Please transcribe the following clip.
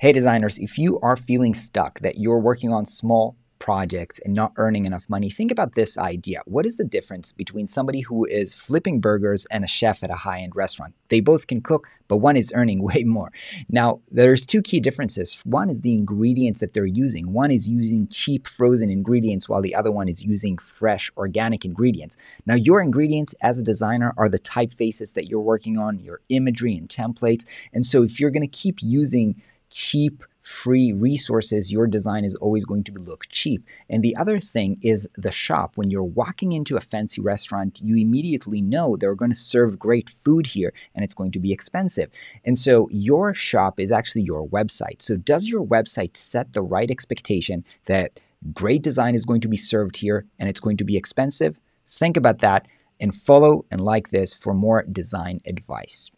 Hey designers, if you are feeling stuck that you're working on small projects and not earning enough money, think about this idea. What is the difference between somebody who is flipping burgers and a chef at a high-end restaurant? They both can cook, but one is earning way more. Now, there's two key differences. One is the ingredients that they're using. One is using cheap frozen ingredients while the other one is using fresh organic ingredients. Now, your ingredients as a designer are the typefaces that you're working on, your imagery and templates. And so if you're going to keep using cheap free resources, your design is always going to look cheap. And the other thing is the shop. When you're walking into a fancy restaurant, you immediately know they're going to serve great food here and it's going to be expensive. And so your shop is actually your website. So does your website set the right expectation that great design is going to be served here and it's going to be expensive? Think about that and follow and like this for more design advice.